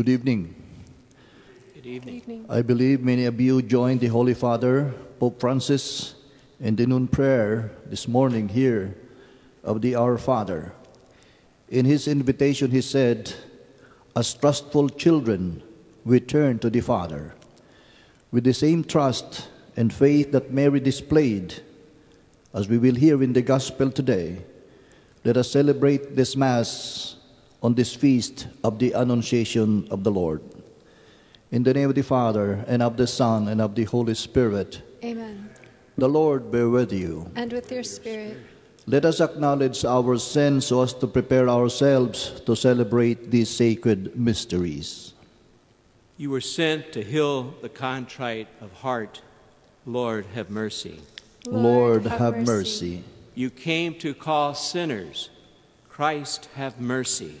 Good evening. Good evening. Evening. I believe many of you joined the Holy Father, Pope Francis, in the noon prayer this morning here of the Our Father. In his invitation, he said, As trustful children, we turn to the Father. With the same trust and faith that Mary displayed, as we will hear in the Gospel today, let us celebrate this Mass on this feast of the Annunciation of the Lord. In the name of the Father, and of the Son, and of the Holy Spirit, Amen. the Lord be with you. And with your spirit. Let us acknowledge our sins so as to prepare ourselves to celebrate these sacred mysteries. You were sent to heal the contrite of heart. Lord, have mercy. Lord, have mercy. You came to call sinners. Christ, have mercy.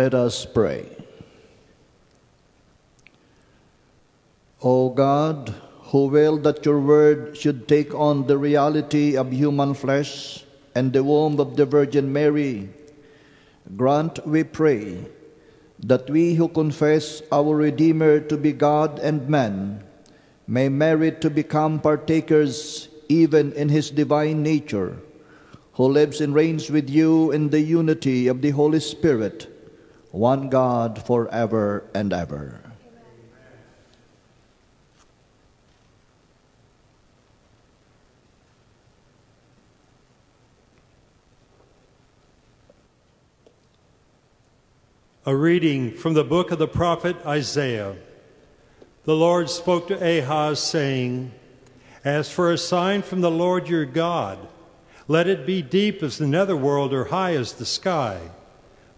Let us pray. O God, who willed that your word should take on the reality of human flesh and the womb of the Virgin Mary, grant, we pray, that we who confess our Redeemer to be God and man may merit to become partakers even in his divine nature, who lives and reigns with you in the unity of the Holy Spirit, one God forever and ever. A reading from the book of the prophet Isaiah. The Lord spoke to Ahaz, saying, As for a sign from the Lord your God, let it be deep as the netherworld or high as the sky.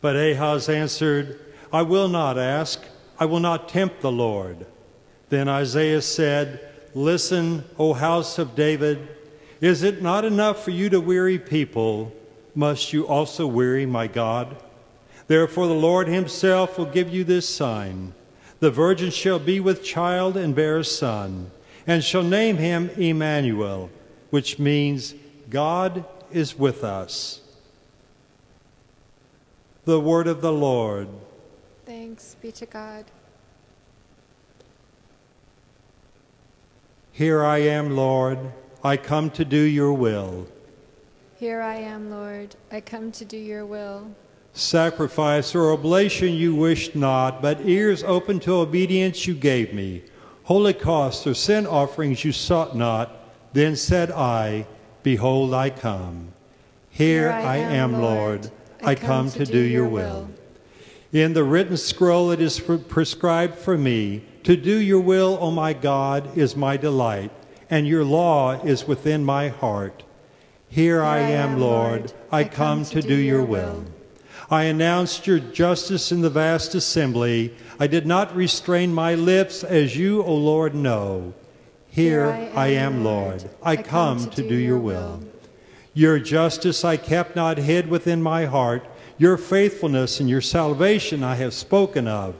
But Ahaz answered, I will not ask, I will not tempt the Lord. Then Isaiah said, Listen, O house of David, is it not enough for you to weary people? Must you also weary my God? Therefore, the Lord himself will give you this sign The virgin shall be with child and bear a son, and shall name him Emmanuel, which means God is with us. The word of the Lord. Thanks be to God. Here I am, Lord. I come to do your will. Here I am, Lord. I come to do your will. Sacrifice or oblation you wished not, but ears open to obedience you gave me. Holocaust or sin offerings you sought not. Then said I, Behold, I come. Here, I, am, Lord. I come to do your will. In the written scroll it is prescribed for me to do your will, O my God, is my delight, and your law is within my heart. Here I am, Lord. I come to do your will. I announced your justice in the vast assembly. I did not restrain my lips, as you, O Lord, know. Here I am, Lord. I come to do your will. Your justice I kept not hid within my heart. Your faithfulness and your salvation I have spoken of.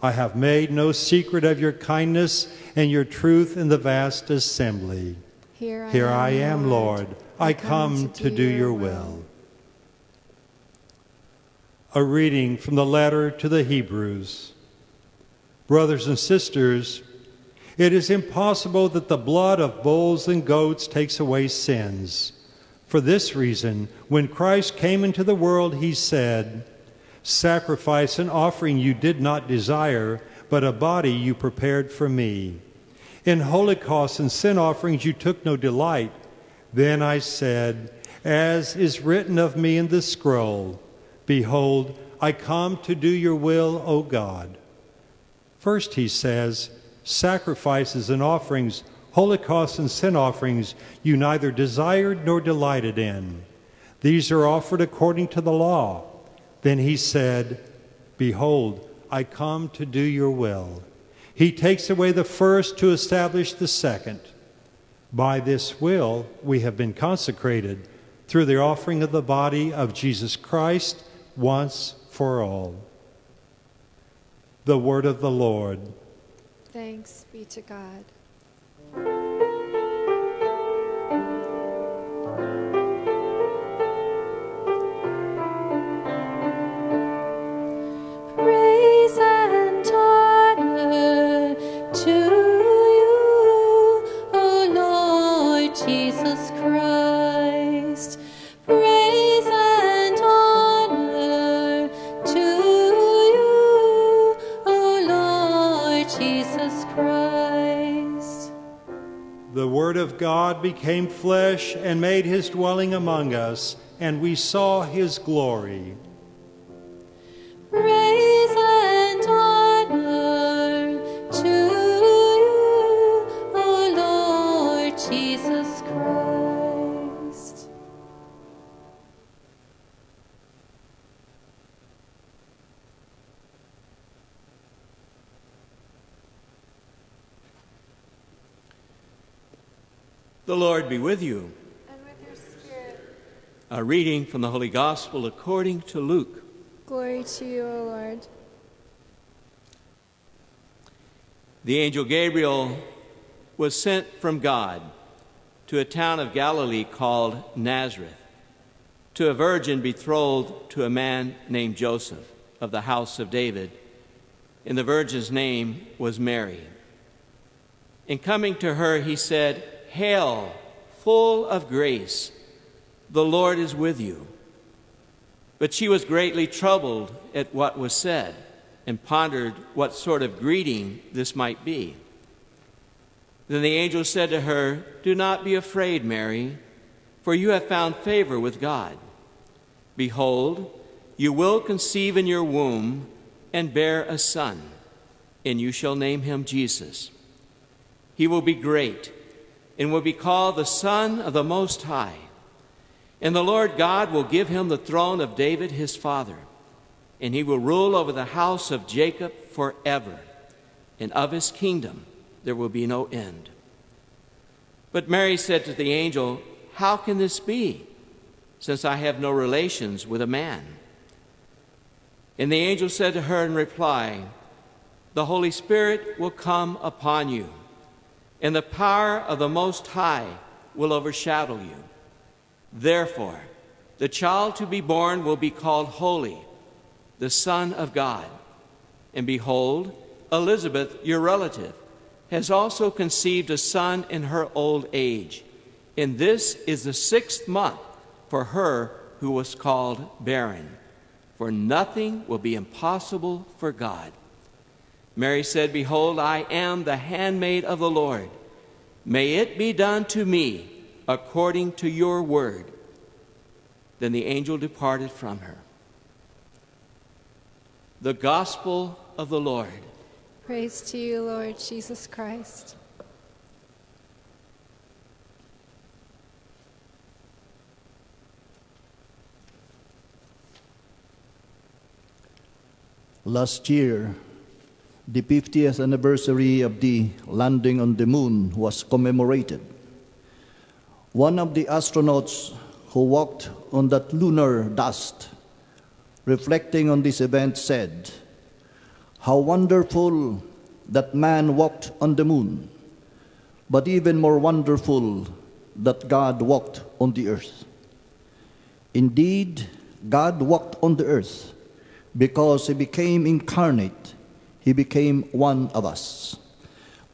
I have made no secret of your kindness and your truth in the vast assembly. Here I Here am, I am, Lord. I come to do your will. A reading from the letter to the Hebrews. Brothers and sisters, it is impossible that the blood of bulls and goats takes away sins. For this reason, when Christ came into the world, he said, Sacrifice and offering you did not desire, but a body you prepared for me. In holocausts and sin offerings you took no delight. Then I said, As is written of me in the scroll, Behold, I come to do your will, O God. First, he says, Sacrifices and offerings, holocausts and sin offerings, you neither desired nor delighted in. These are offered according to the law. Then he said, Behold, I come to do your will. He takes away the first to establish the second. By this will we have been consecrated through the offering of the body of Jesus Christ once for all. The word of the Lord. Thanks be to God. Praise God became flesh and made his dwelling among us, and we saw his glory. Be with you. And with your spirit, A reading from the Holy Gospel according to Luke. glory to you, O Lord. The angel Gabriel was sent from God to a town of Galilee called Nazareth to a virgin betrothed to a man named Joseph of the house of David, and the virgin's name was Mary. In coming to her, he said, Hail, full of grace, the Lord is with you. But she was greatly troubled at what was said and pondered what sort of greeting this might be. Then the angel said to her, Do not be afraid, Mary, for you have found favor with God. Behold, you will conceive in your womb and bear a son, and you shall name him Jesus. He will be great and will be called the Son of the Most High. And the Lord God will give him the throne of David his father, and he will rule over the house of Jacob forever, and of his kingdom there will be no end. But Mary said to the angel, How can this be, since I have no relations with a man? And the angel said to her in reply, The Holy Spirit will come upon you, and the power of the Most High will overshadow you. Therefore, the child to be born will be called Holy, the Son of God. And behold, Elizabeth, your relative, has also conceived a son in her old age. And this is the sixth month for her who was called barren. For nothing will be impossible for God. Mary said, Behold, I am the handmaid of the Lord. May it be done to me according to your word. Then the angel departed from her. The Gospel of the Lord. Praise to you, Lord Jesus Christ. Last year, the 50th anniversary of the landing on the moon was commemorated. One of the astronauts who walked on that lunar dust, reflecting on this event, said, How wonderful that man walked on the moon, but even more wonderful that God walked on the earth. Indeed, God walked on the earth because he became incarnate, he became one of us.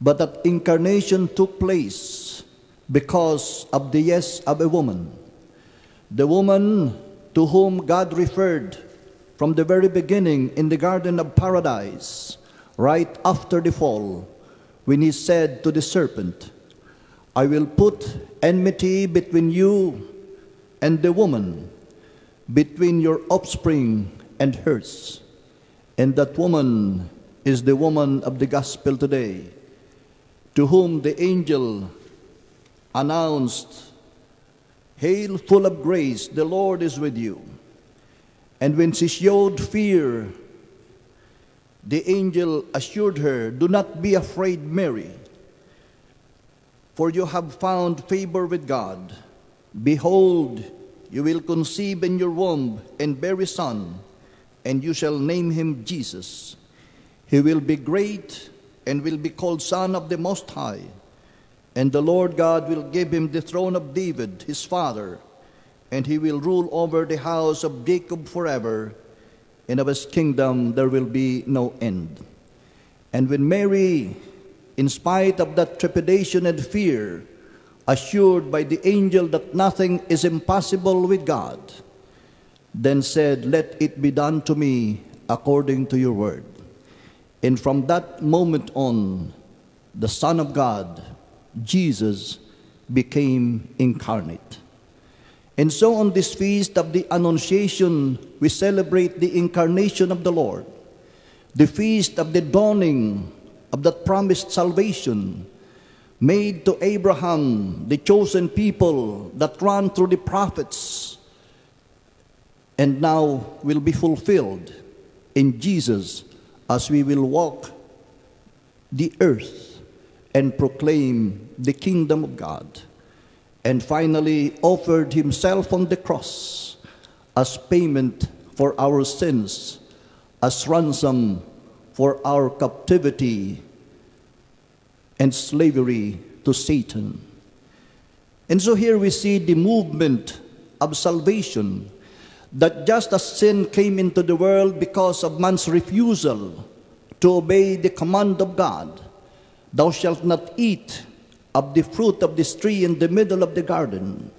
But that incarnation took place because of the yes of a woman. The woman to whom God referred from the very beginning in the Garden of Paradise, right after the fall, when he said to the serpent, I will put enmity between you and the woman, between your offspring and hers. And that woman is the woman of the gospel today, to whom the angel announced, Hail, full of grace, the Lord is with you. And when she showed fear, the angel assured her, Do not be afraid, Mary, for you have found favor with God. Behold, you will conceive in your womb and bear a son, and you shall name him Jesus. He will be great and will be called Son of the Most High. And the Lord God will give him the throne of David, his father, and he will rule over the house of Jacob forever, and of his kingdom there will be no end. And when Mary, in spite of that trepidation and fear, assured by the angel that nothing is impossible with God, then said, Let it be done to me according to your word. And from that moment on, the Son of God, Jesus, became incarnate. And so on this feast of the Annunciation, we celebrate the incarnation of the Lord, the feast of the dawning of that promised salvation made to Abraham, the chosen people that ran through the prophets, and now will be fulfilled in Jesus as we will walk the earth and proclaim the kingdom of God. And finally, offered himself on the cross as payment for our sins, as ransom for our captivity and slavery to Satan. And so here we see the movement of salvation that just as sin came into the world because of man's refusal to obey the command of God, thou shalt not eat of the fruit of this tree in the middle of the garden.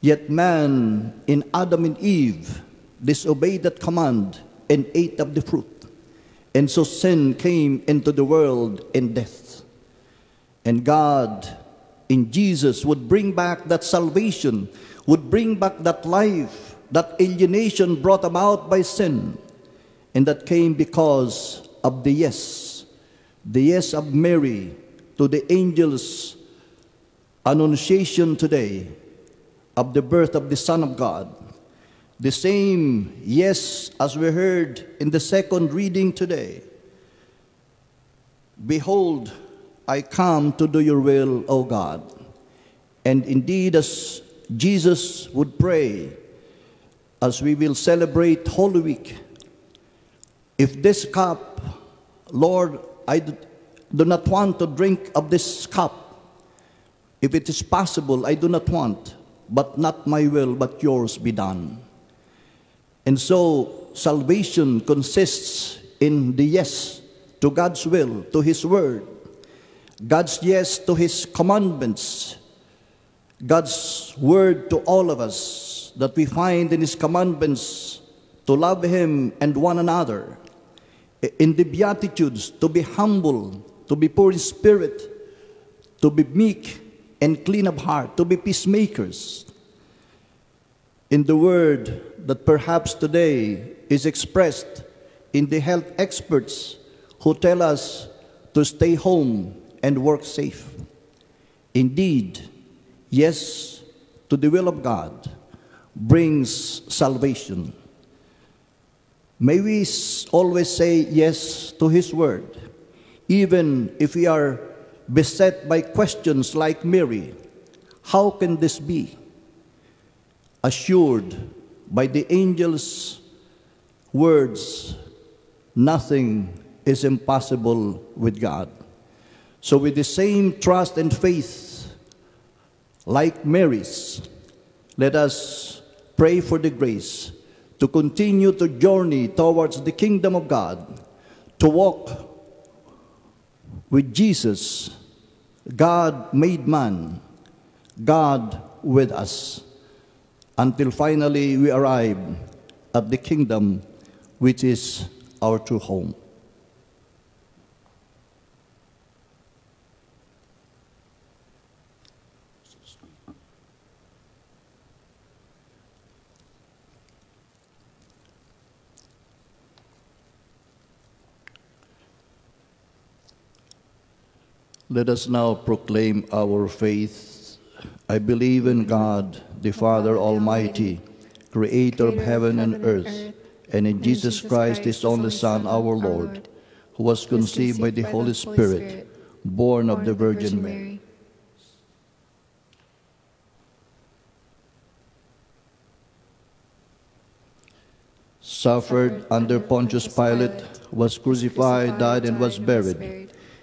Yet man in Adam and Eve disobeyed that command and ate of the fruit. And so sin came into the world in death. And God in Jesus would bring back that salvation, would bring back that life, that alienation brought about by sin. And that came because of the yes, the yes of Mary to the angel's annunciation today of the birth of the Son of God. The same yes as we heard in the second reading today. Behold, I come to do your will, O God. And indeed, as Jesus would pray, as we will celebrate Holy Week, if this cup, Lord, I do not want to drink of this cup. If it is possible, I do not want, but not my will, but yours be done. And so, salvation consists in the yes to God's will, to His word, God's yes to His commandments, God's word to all of us that we find in His commandments to love Him and one another. In the Beatitudes, to be humble, to be poor in spirit, to be meek and clean of heart, to be peacemakers. In the word that perhaps today is expressed in the health experts who tell us to stay home and work safe. Indeed, yes to the will of God brings salvation. May we always say yes to His word, even if we are beset by questions like Mary How can this be? Assured by the angel's words, nothing is impossible with God. So, with the same trust and faith, like Mary's, let us pray for the grace to continue to journey towards the kingdom of God, to walk with Jesus, God made man, God with us, until finally we arrive at the kingdom which is our true home. Let us now proclaim our faith. I believe in God, the Father Almighty, creator of heaven and earth, and in Jesus Christ, his only Son, our Lord, who was conceived by the Holy Spirit, born of the Virgin Mary. Suffered under Pontius Pilate, was crucified, died, and was buried.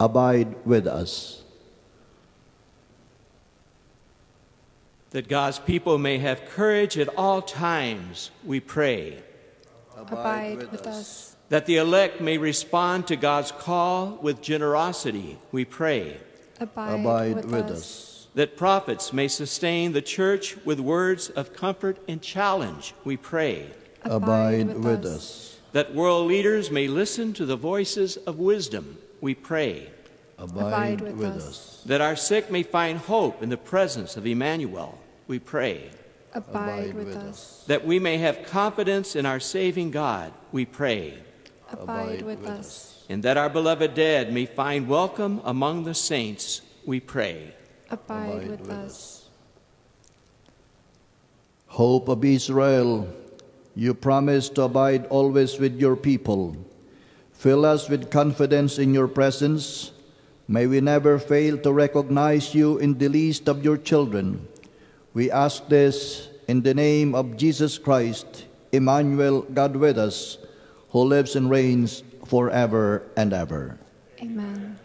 abide with us. That God's people may have courage at all times, we pray. Abide with us. That the elect may respond to God's call with generosity, we pray. Abide, Abide with, with us. us. That prophets may sustain the church with words of comfort and challenge, we pray. Abide with us. That world leaders may listen to the voices of wisdom, we pray. Abide with with us. us. That our sick may find hope in the presence of Emmanuel, we pray. Abide, Abide with, with us. That we may have confidence in our saving God, we pray. Abide with us. And that our beloved dead may find welcome among the saints, we pray. Abide Abide with with us. Hope of Israel, you promise to abide always with your people. Fill us with confidence in your presence. May we never fail to recognize you in the least of your children. We ask this in the name of Jesus Christ, Emmanuel, God with us, who lives and reigns forever and ever. Amen.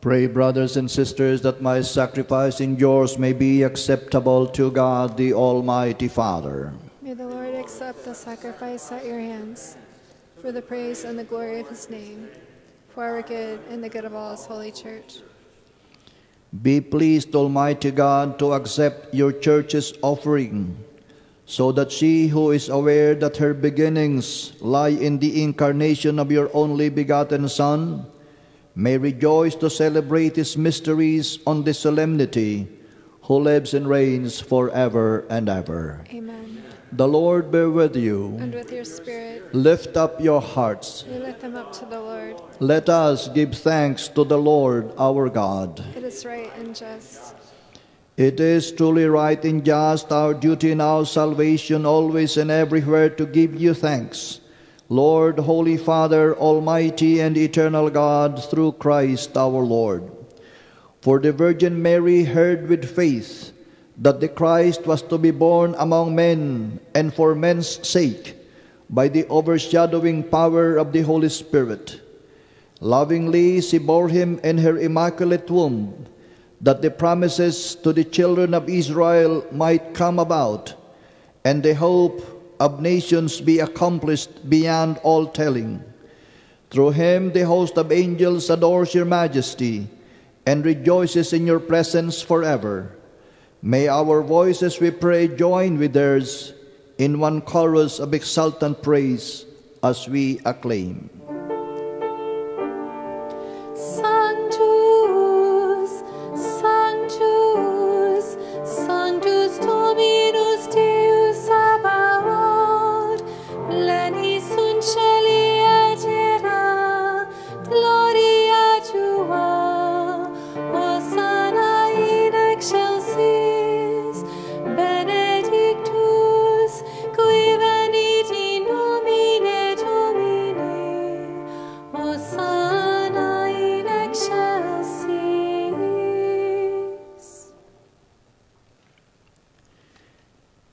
Pray, brothers and sisters, that my sacrifice and yours may be acceptable to God, the Almighty Father. May the Lord accept the sacrifice at your hands for the praise and the glory of his name, for our good and the good of all his holy church. Be pleased, Almighty God, to accept your church's offering, so that she who is aware that her beginnings lie in the incarnation of your only begotten Son may rejoice to celebrate his mysteries on this solemnity, who lives and reigns forever and ever. Amen. The Lord be with you. And with your spirit, Lift up your hearts. we lift them up to the Lord. Let us give thanks to the Lord our God. It is right and just. It is truly right and just, our duty and our salvation, always and everywhere to give you thanks. Lord, Holy Father, Almighty and Eternal God, through Christ our Lord. For the Virgin Mary heard with faith that the Christ was to be born among men, and for men's sake, by the overshadowing power of the Holy Spirit. Lovingly she bore him in her immaculate womb, that the promises to the children of Israel might come about, and the hope of nations be accomplished beyond all telling. Through him the host of angels adores your majesty and rejoices in your presence forever. May our voices, we pray, join with theirs in one chorus of exultant praise as we acclaim.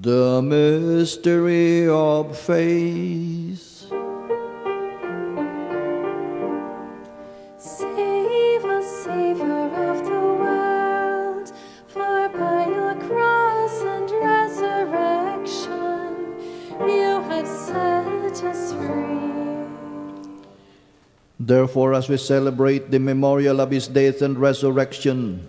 The mystery of faith. Save us, Savior of the world, for by your cross and resurrection you have set us free. Therefore, as we celebrate the memorial of his death and resurrection,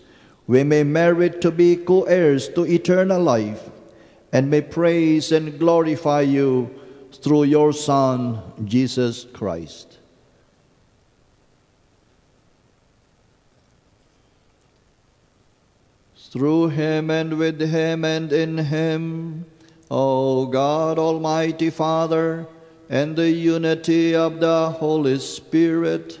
we may merit to be co heirs to eternal life, and may praise and glorify you through your Son, Jesus Christ. Through him and with him and in him, O God, Almighty Father, and the unity of the Holy Spirit,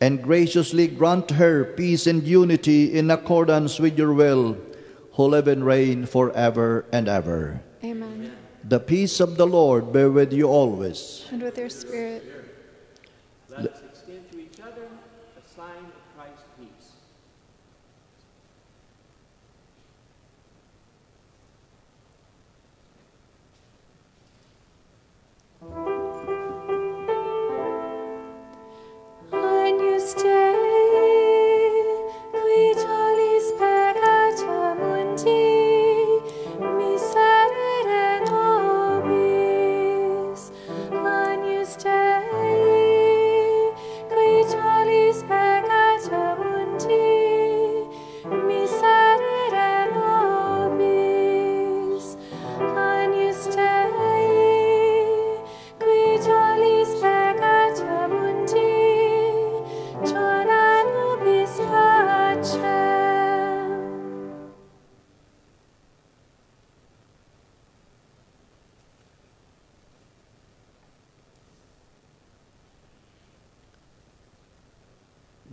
and graciously grant her peace and unity in accordance with your will, who live and reign forever and ever. Amen. The peace of the Lord be with you always. And with your spirit, Let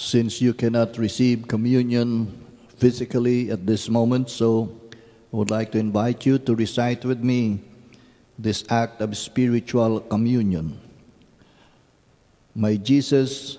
Since you cannot receive communion physically at this moment, so I would like to invite you to recite with me this act of spiritual communion. My Jesus,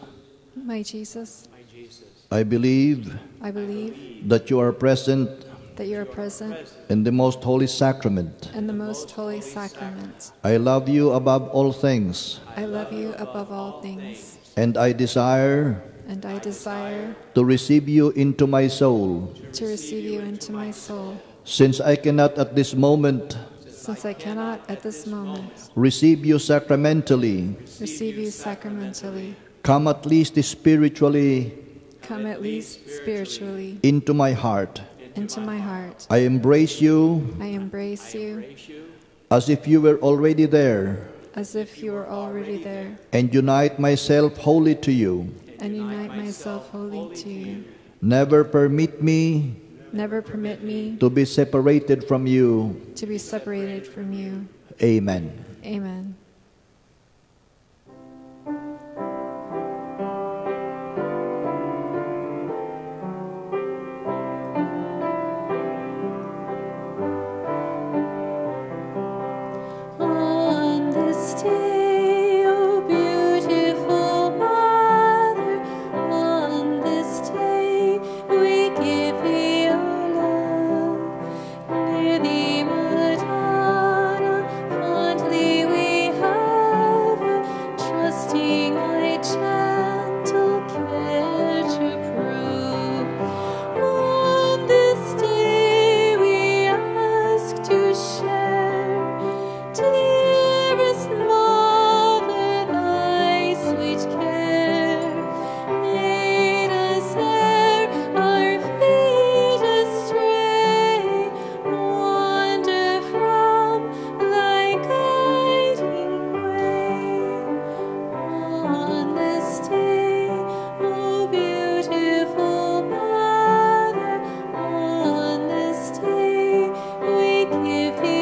my Jesus, My Jesus, I believe I believe that you are present that you are present in the most holy sacrament. in the most holy sacrament. I love you above all things, I love you above all things, and I desire and I desire to receive you into my soul. to receive you into my soul. Since I cannot at this moment Since I cannot at this moment receive you sacramentally, receive you sacramentally, come at least spiritually come at least spiritually into my heart. into my heart. I embrace you I embrace you as if you were already there as if you were already there and unite myself wholly to you. And unite myself wholly to you. Never permit me Never permit me to be separated from you. to be separated from you. Amen. Amen. Give thee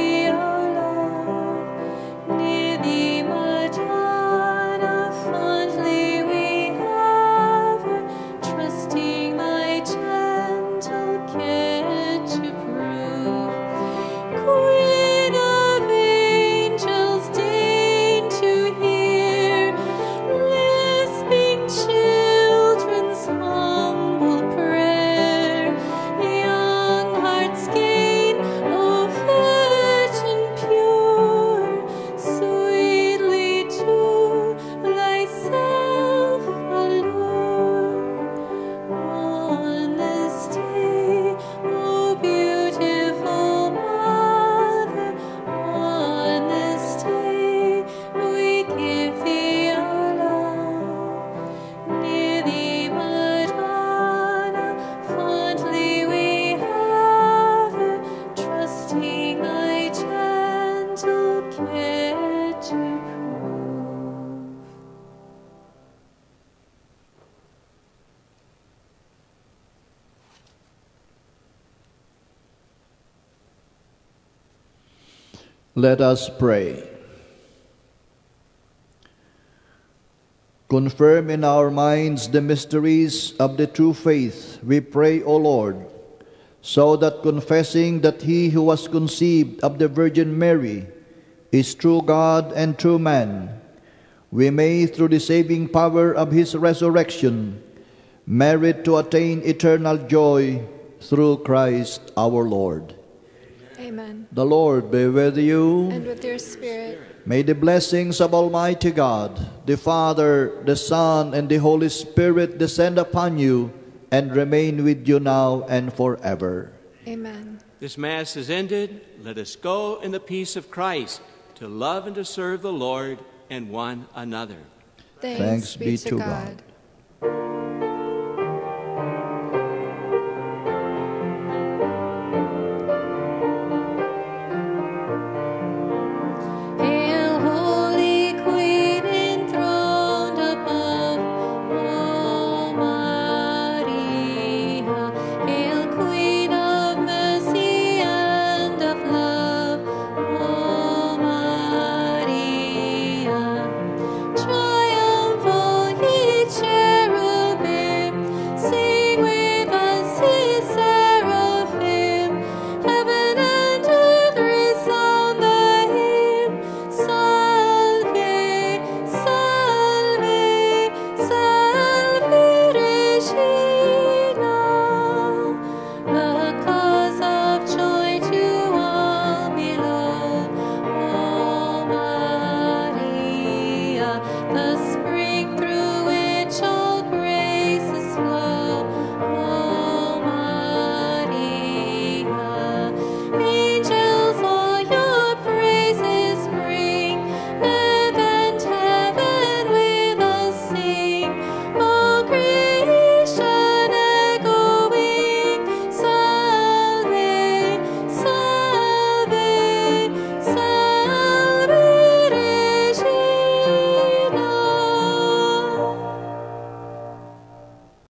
Let us pray. Confirm in our minds the mysteries of the true faith, we pray, O Lord, so that confessing that he who was conceived of the Virgin Mary is true God and true man, we may, through the saving power of his resurrection, merit to attain eternal joy through Christ our Lord. Amen. The Lord be with you. And with your spirit, May the blessings of Almighty God, the Father, the Son, and the Holy Spirit descend upon you and remain with you now and forever. amen. This Mass is ended. Let us go in the peace of Christ to love and to serve the Lord and one another. Thanks, be, to God. Hail,